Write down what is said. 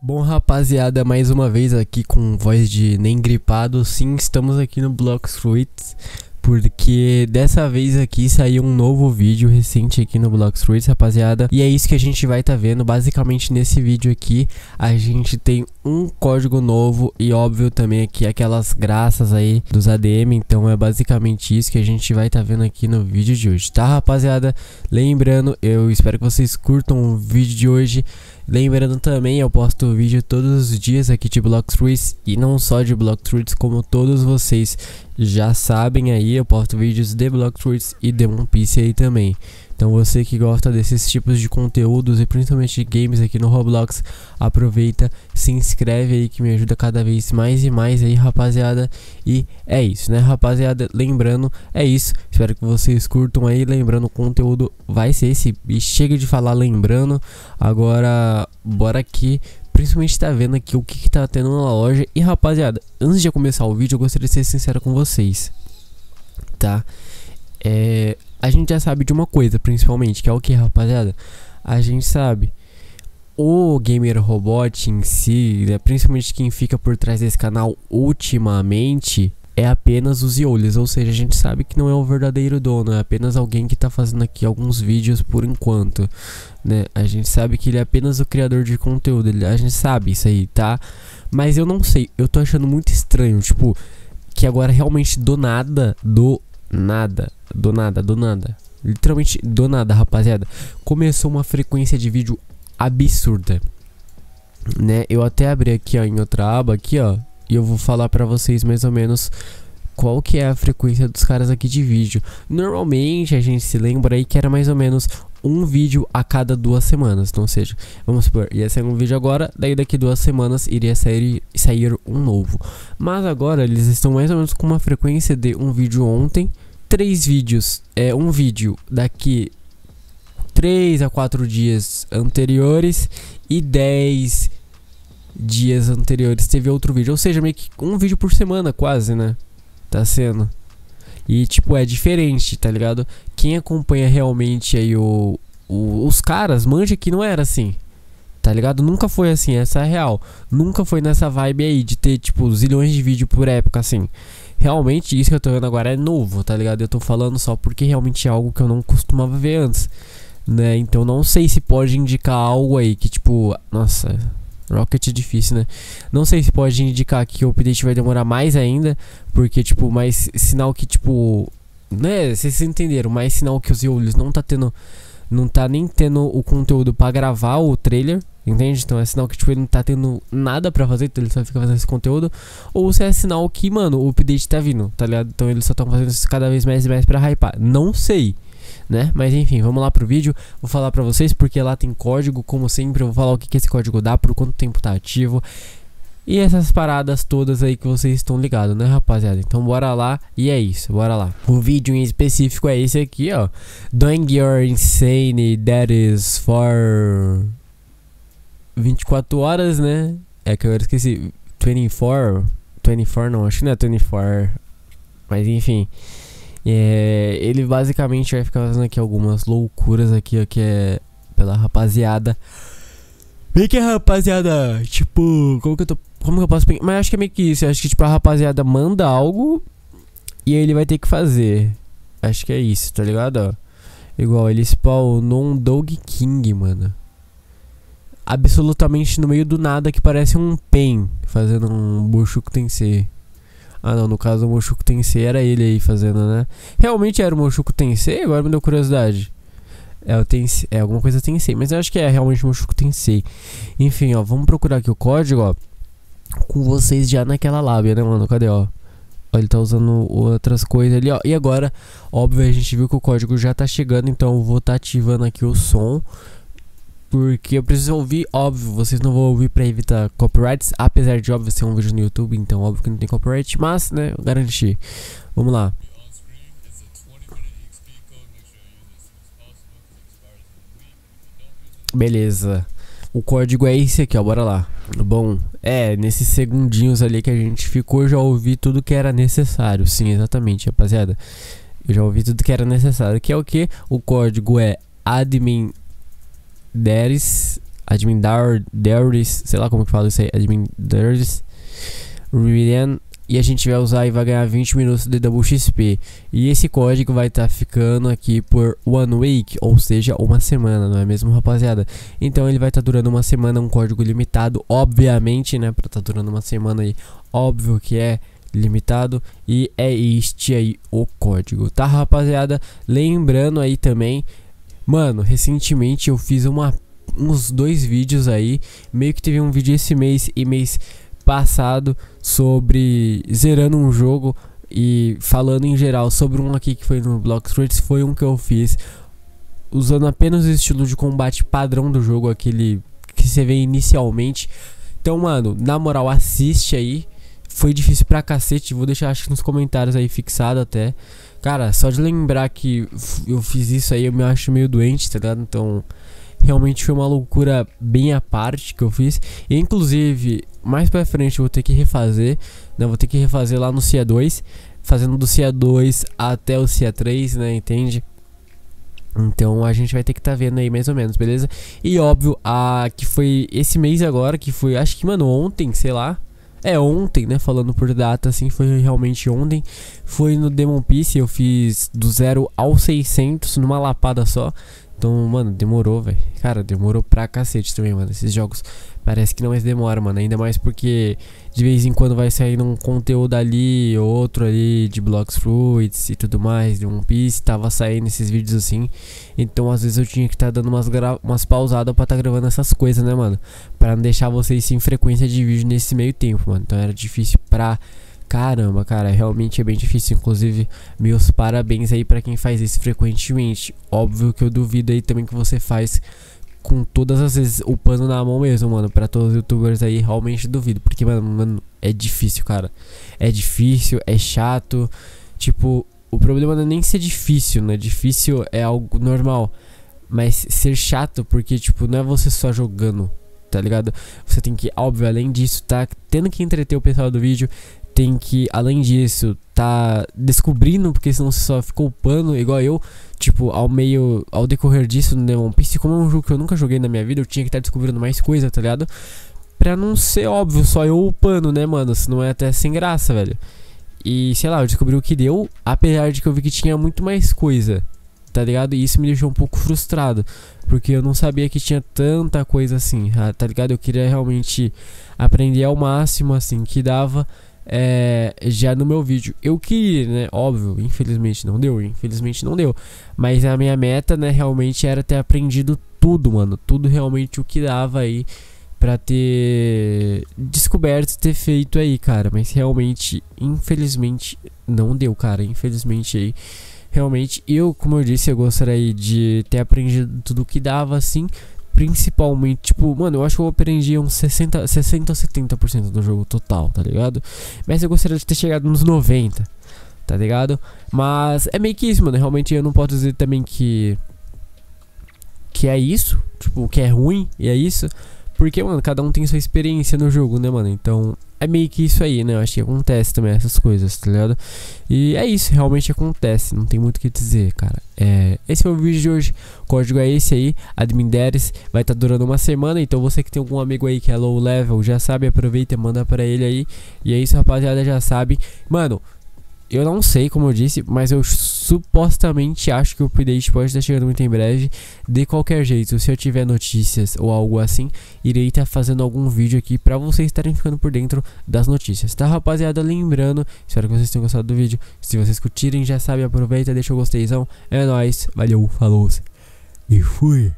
Bom, rapaziada, mais uma vez aqui com voz de nem gripado. Sim, estamos aqui no Blocks Fruits, porque dessa vez aqui saiu um novo vídeo recente aqui no Blocks Fruits, rapaziada. E é isso que a gente vai tá vendo. Basicamente, nesse vídeo aqui, a gente tem um código novo e óbvio também aqui aquelas graças aí dos ADM. Então é basicamente isso que a gente vai tá vendo aqui no vídeo de hoje, tá, rapaziada? Lembrando, eu espero que vocês curtam o vídeo de hoje. Lembrando também, eu posto vídeo todos os dias aqui de Block e não só de Block como todos vocês já sabem aí, eu posto vídeos de Block e de One Piece aí também. Então você que gosta desses tipos de conteúdos e principalmente de games aqui no Roblox, aproveita, se inscreve aí que me ajuda cada vez mais e mais aí, rapaziada. E é isso, né, rapaziada? Lembrando, é isso. Espero que vocês curtam aí, lembrando o conteúdo vai ser esse. E chega de falar lembrando. Agora, bora aqui principalmente tá vendo aqui o que, que tá tendo na loja. E rapaziada, antes de começar o vídeo, eu gostaria de ser sincero com vocês, tá? É, a gente já sabe de uma coisa, principalmente, que é o que, rapaziada? A gente sabe. O Gamer Robot em si, né, principalmente quem fica por trás desse canal ultimamente, é apenas os Iolis, ou seja, a gente sabe que não é o verdadeiro dono, é apenas alguém que tá fazendo aqui alguns vídeos por enquanto, né? A gente sabe que ele é apenas o criador de conteúdo, a gente sabe isso aí, tá? Mas eu não sei, eu tô achando muito estranho, tipo, que agora realmente do nada, do nada, do nada, do nada. Literalmente do nada, rapaziada. Começou uma frequência de vídeo absurda. Né? Eu até abri aqui, ó, em outra aba aqui, ó, e eu vou falar para vocês mais ou menos qual que é a frequência dos caras aqui de vídeo. Normalmente a gente se lembra aí que era mais ou menos um vídeo a cada duas semanas. Então, ou seja, vamos supor, ia sair um vídeo agora, daí daqui duas semanas iria sair, sair um novo. Mas agora eles estão mais ou menos com uma frequência de um vídeo ontem, três vídeos, é um vídeo daqui três a quatro dias anteriores e 10 dias anteriores teve outro vídeo. Ou seja, meio que um vídeo por semana, quase, né? Tá sendo. E, tipo, é diferente, tá ligado? Quem acompanha realmente aí o, o os caras, manja que não era assim. Tá ligado? Nunca foi assim, essa é real. Nunca foi nessa vibe aí de ter, tipo, zilhões de vídeo por época, assim. Realmente, isso que eu tô vendo agora é novo, tá ligado? Eu tô falando só porque realmente é algo que eu não costumava ver antes. Né? Então não sei se pode indicar algo aí que, tipo, nossa, Rocket é difícil, né? Não sei se pode indicar que o update vai demorar mais ainda, porque, tipo, mais sinal que, tipo, né? Vocês entenderam, mais sinal que os olhos não tá tendo, não tá nem tendo o conteúdo para gravar o trailer, entende? Então é sinal que, tipo, ele não tá tendo nada pra fazer, então ele só fica fazendo esse conteúdo. Ou se é sinal que, mano, o update tá vindo, tá ligado? Então eles só estão fazendo isso cada vez mais e mais pra hypar. Não sei né? Mas enfim, vamos lá pro vídeo. Vou falar pra vocês porque lá tem código, como sempre. Eu vou falar o que, que esse código dá, por quanto tempo tá ativo. E essas paradas todas aí que vocês estão ligados, né, rapaziada? Então bora lá e é isso, bora lá. O vídeo em específico é esse aqui, ó. Doing your insane that is for 24 horas, né? É que eu esqueci. 24? 24 não, acho que não é 24. Mas enfim. É, ele basicamente vai ficar fazendo aqui algumas loucuras aqui, ó, que é pela rapaziada. Meio que a rapaziada, tipo, como que eu tô. Como que eu posso? Mas acho que é meio que isso. Acho que tipo a rapaziada manda algo e ele vai ter que fazer. Acho que é isso, tá ligado? Igual, ele spawnou um Dog King, mano. Absolutamente no meio do nada que parece um pen fazendo um Bushuku Tensei. Ah não, no caso o Moshuko Tensei era ele aí fazendo, né? Realmente era o Moshuko Tensei? Agora me deu curiosidade. É, o Tensei, é alguma coisa Tensei, mas eu acho que é realmente o Moshuko Tensei. Enfim, ó, vamos procurar aqui o código, ó. Com vocês já naquela lábia, né, mano? Cadê, ó? ó? Ele tá usando outras coisas ali, ó. E agora, óbvio, a gente viu que o código já tá chegando, então eu vou tá ativando aqui o som. Porque eu preciso ouvir, óbvio, vocês não vão ouvir pra evitar copyrights, apesar de óbvio ser um vídeo no YouTube, então óbvio que não tem copyright, mas, né, eu garanti. Vamos lá. Beleza. O código é esse aqui, ó, bora lá. Bom, é, nesses segundinhos ali que a gente ficou, já ouvi tudo que era necessário. Sim, exatamente, rapaziada. Eu já ouvi tudo que era necessário. Que é o que? O código é admin deres Admin Darius, sei lá como que fala isso aí, Admin Darius, Rian, e a gente vai usar e vai ganhar 20 minutos de double XP. E esse código vai estar tá ficando aqui por one week, ou seja, uma semana, não é mesmo, rapaziada? Então ele vai estar tá durando uma semana, um código limitado, obviamente, né, para estar tá durando uma semana aí, óbvio que é limitado e é este aí o código, tá rapaziada? Lembrando aí também, mano, recentemente eu fiz uma uns dois vídeos aí, meio que teve um vídeo esse mês e mês passado sobre zerando um jogo e falando em geral sobre um aqui que foi no Block Streets, foi um que eu fiz usando apenas o estilo de combate padrão do jogo, aquele que você vê inicialmente. Então, mano, na moral, assiste aí foi difícil pra cacete. Vou deixar acho nos comentários aí fixado até. Cara, só de lembrar que eu fiz isso aí, eu me acho meio doente, tá ligado? Então, realmente foi uma loucura bem à parte que eu fiz. E, inclusive, mais pra frente eu vou ter que refazer, né? Vou ter que refazer lá no CIA 2, fazendo do CIA 2 até o CIA 3, né? Entende? Então a gente vai ter que tá vendo aí mais ou menos, beleza? E óbvio, a que foi esse mês agora, que foi, acho que, mano, ontem, sei lá, é, ontem, né? Falando por data, assim, foi realmente ontem. Foi no Demon Piece, eu fiz do 0 ao 600 numa lapada só. Então, mano, demorou, velho. Cara, demorou pra cacete também, mano. Esses jogos parece que não mais demora, mano. Ainda mais porque de vez em quando vai sair um conteúdo ali, outro ali de Blocks Fruits e tudo mais, de One Piece. Tava saindo esses vídeos assim. Então, às vezes eu tinha que estar tá dando umas, umas pausadas pra estar tá gravando essas coisas, né, mano? Pra não deixar vocês sem frequência de vídeo nesse meio tempo, mano. Então era difícil pra Caramba, cara, realmente é bem difícil. Inclusive, meus parabéns aí para quem faz isso frequentemente. Óbvio que eu duvido aí também que você faz com todas as vezes o pano na mão mesmo, mano. Pra todos os youtubers aí, realmente duvido. Porque, mano, mano, é difícil, cara. É difícil, é chato. Tipo, o problema não é nem ser difícil, né? Difícil é algo normal. Mas ser chato, porque, tipo, não é você só jogando, tá ligado? Você tem que, óbvio, além disso, tá tendo que entreter o pessoal do vídeo, tem que, além disso, tá descobrindo, porque senão você só ficou upando, igual eu, tipo, ao meio, ao decorrer disso no Demon Piece, como é um jogo que eu nunca joguei na minha vida, eu tinha que estar tá descobrindo mais coisa, tá ligado? Pra não ser óbvio, só eu upando, né, mano? Senão é até sem graça, velho. E, sei lá, eu descobri o que deu, apesar de que eu vi que tinha muito mais coisa, tá ligado? E isso me deixou um pouco frustrado, porque eu não sabia que tinha tanta coisa assim, tá ligado? Eu queria realmente aprender ao máximo, assim, que dava é, já no meu vídeo. Eu queria, né? Óbvio, infelizmente não deu, infelizmente não deu. Mas a minha meta, né, realmente era ter aprendido tudo, mano. Tudo realmente o que dava aí pra ter descoberto e ter feito aí, cara. Mas realmente, infelizmente, não deu, cara. Infelizmente aí. Realmente, eu, como eu disse, eu gostaria de ter aprendido tudo o que dava, assim principalmente, tipo, mano, eu acho que eu aprendi uns 60, 60 ou 70% do jogo total, tá ligado? Mas eu gostaria de ter chegado nos 90, tá ligado? Mas é meio que isso, mano. Realmente eu não posso dizer também que. Que é isso, tipo, que é ruim, e é isso. Porque, mano, cada um tem sua experiência no jogo, né, mano? Então, é meio que isso aí, né? Eu acho que acontece também essas coisas, tá ligado? E é isso, realmente acontece, não tem muito o que dizer, cara. É, esse foi o vídeo de hoje, o código é esse aí, admin deres, vai estar tá durando uma semana, então você que tem algum amigo aí que é low level, já sabe, aproveita e manda pra ele aí. E é isso, rapaziada, já sabe. Mano, eu não sei, como eu disse, mas eu supostamente acho que o update pode estar chegando muito em breve. De qualquer jeito, se eu tiver notícias ou algo assim, irei estar fazendo algum vídeo aqui para vocês estarem ficando por dentro das notícias, tá rapaziada? Lembrando, espero que vocês tenham gostado do vídeo. Se vocês curtirem, já sabe, aproveita, deixa o gostei. É nóis, valeu, falou e fui!